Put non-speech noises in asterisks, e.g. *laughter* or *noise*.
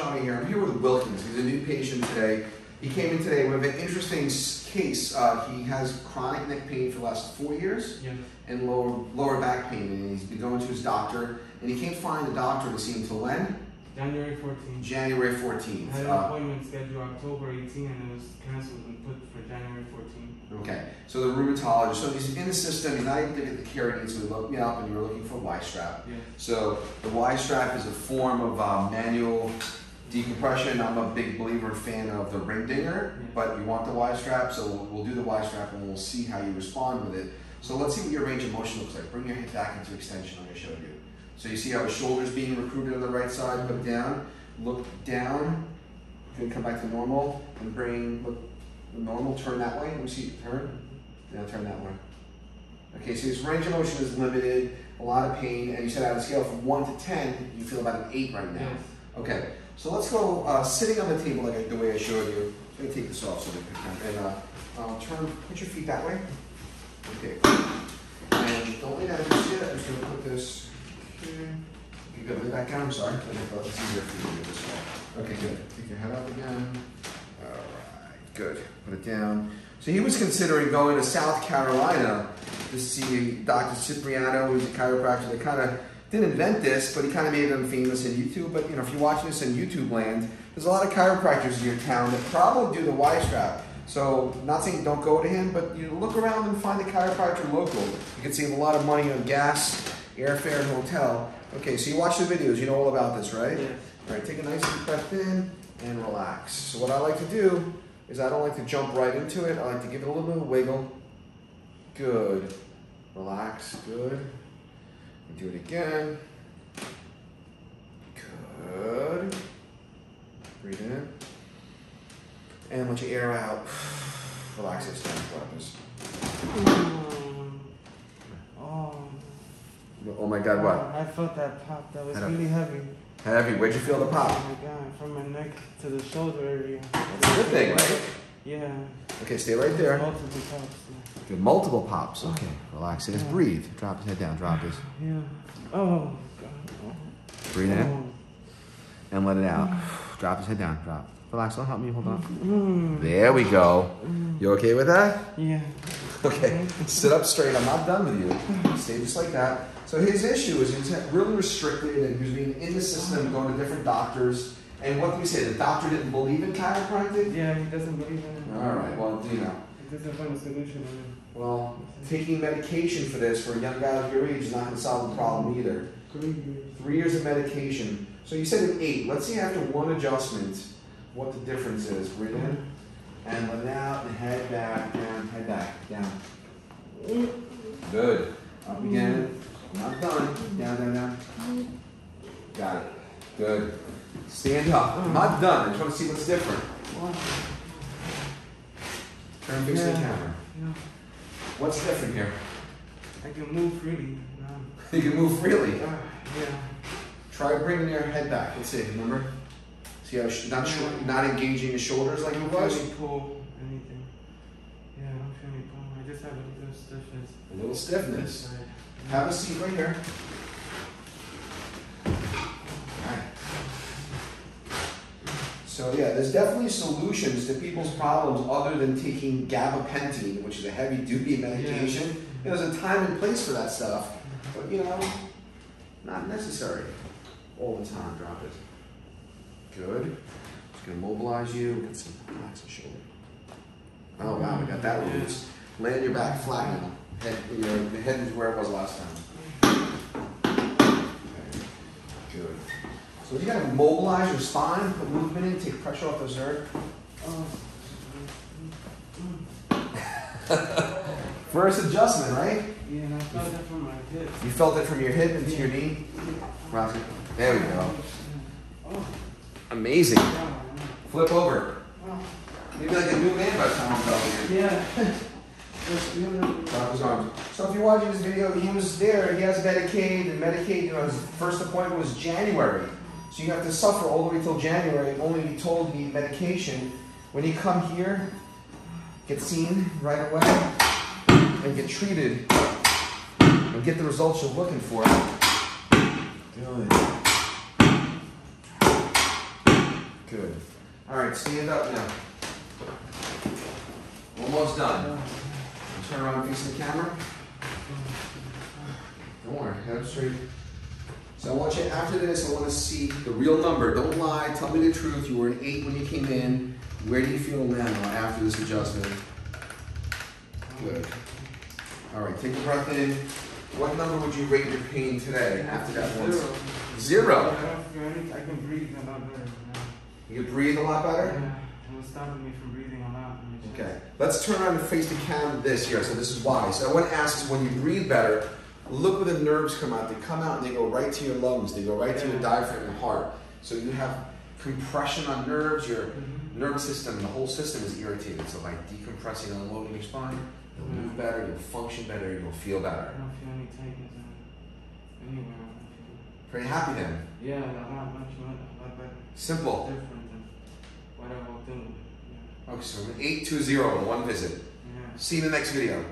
Johnny here. I'm here with Wilkins. He's a new patient today. He came in today with an interesting case. Uh, he has chronic neck pain for the last four years Yeah. and lower lower back pain, and he's been going to his doctor. And he can't find a doctor to see him till when? January 14th. January I 14th. had an Uh, appointment scheduled October 18th and it was canceled and put for January 14th. okay, so the rheumatologist. So he's in the system. He's not able to get the care he needs. So he looked me up, and you were looking for a Y strap. Yeah. So the Y strap is a form of um, manual decompression. I'm a big believer fan of the ring dinger, Yeah. but you want the Y strap, so we'll, we'll do the Y strap and we'll see how you respond with it. So let's see what your range of motion looks like. Bring your hip back into extension like I showed you. So you see how the shoulder's being recruited on the right side, look mm-hmm. down, look down, good, come back to normal, and bring, look, normal, turn that way, let me see, turn, now turn that way. Okay, so his range of motion is limited, a lot of pain, and you said on a scale from one to ten, you feel about an eight right now. Yes. Okay, so let's go uh, sitting on the table like I, the way I showed you. Let me take this off so we can, and uh, uh, turn, put your feet that way. Okay, and don't lay down just yet. I'm just gonna put this here. Okay, good. Lay back down. I'm sorry. I thought it's easier for you to do this way. Okay, good. Take your head up again. All right, good. Put it down. So he was considering going to South Carolina to see Dr. Cipriano, who's a chiropractor that kind of didn't invent this, but he kind of made them famous in YouTube. But you know, if you're watching this in YouTube land, there's a lot of chiropractors in your town that probably do the Y strap. So, not saying don't go to him, but you look around and find a chiropractor local. You can save a lot of money on gas, airfare, and hotel. Okay, so you watch the videos, you know all about this, right? Yes. All right, take a nice deep breath in and relax. So what I like to do is I don't like to jump right into it. I like to give it a little bit of wiggle. Good. Relax. Good. And do it again. Good. Breathe in. And let your air out. *sighs* Relax this time, Marcus. Um, oh. Oh my God, what? I felt that pop. That was really heavy. Heavy. Where'd you feel the pop? Oh my god, from my neck to the shoulder area. That's a good thing, right? Yeah. Okay, stay right there. Multiple pops. Good. Multiple pops. Okay. Relax. Just breathe. Drop his head down. Drop his. Yeah. Oh god. Breathe in Oh. and let it out. Drop his head down. Drop. Relax. Don't help me. Hold on. Mm. There we go. You okay with that? Yeah. Okay. Sit up straight. I'm not done with you. Stay just like that. So his issue is he's really restricted and he was being in the system, going to different doctors. And what did we say? The doctor didn't believe in chiropractic? Yeah, he doesn't believe in it. All right. Well, you know. He doesn't find a solution in Well, taking medication for this for a young guy like your age is not going to solve the problem either. Three years. Three years of medication. So you said an eight. Let's see after one adjustment what the difference is. Breathe in and let out and head back, down, head back, down. Good. Up again. Not done. Down, down, down. Got it. Good. Stand up. Not done. I just want to see what's different. Turn face to the camera. Yeah. What's different here? I can move freely now. You can move freely. Ah, yeah. Try bringing your head back. Let's see. Remember? See how not sh- not engaging your shoulders like I it don't was. feel any pull, anything. Yeah, I don't feel any pull. I just have a little stiffness. A little stiffness. Have a seat right here. So yeah, there's definitely solutions to people's problems other than taking gabapentin, which is a heavy duty medication. You know, there's a time and place for that stuff, but you know, not necessary all the time. Drop it. Good. Just gonna mobilize you. Get some relax the shoulder. Oh wow, we got that loose. Land your back flat now. Head, your, the head is where it was last time. Okay. Good. So you gotta mobilize your spine, put movement in, take pressure off those nerves. *laughs* First adjustment, right? Yeah, I felt that from my hips. You felt it from your hip into your knee. Rock. There we go. Oh, Amazing. Flip over. Maybe like a new man by the time I'm done with. Yeah. Just, you know, Drop his arms. So if you're watching this video, he was there. He has Medicaid, and Medicaid, you know, his first appointment was January. So you have to suffer all the way till January, only be told you need medication. When you come here, get seen right away, and get treated, and get the results you're looking for. Good. Good. All right, stand up now. Almost done. Turn around face the camera. Don't worry, head up straight. So I want you, after this, I want to see the real number. Don't lie, tell me the truth. You were an eight when you came in. Where do you feel now after this adjustment? Good. All right, take a breath in. What number would you rate your pain today after that one? Zero. Zero. I can breathe a lot better. now. You can breathe a lot better? Yeah, it was stopping me from breathing a lot. in my chest. Okay, let's turn around and face the camera this here. So this is why. So I want to ask is when you breathe better, look where the nerves come out. They come out and they go right to your lungs. They go right to your diaphragm and heart. So you have compression on nerves. Your Mhm. nervous system, the whole system is irritated. So by decompressing and unloading your spine, you'll move better, you'll function better, you'll feel I better. don't feel any tightness anywhere. I don't feel. Very happy then. Yeah, a lot, much, much, better. Simple. Different than what I walked in with. Yeah. Okay, so an eight to zero in one visit. Yeah. See you in the next video.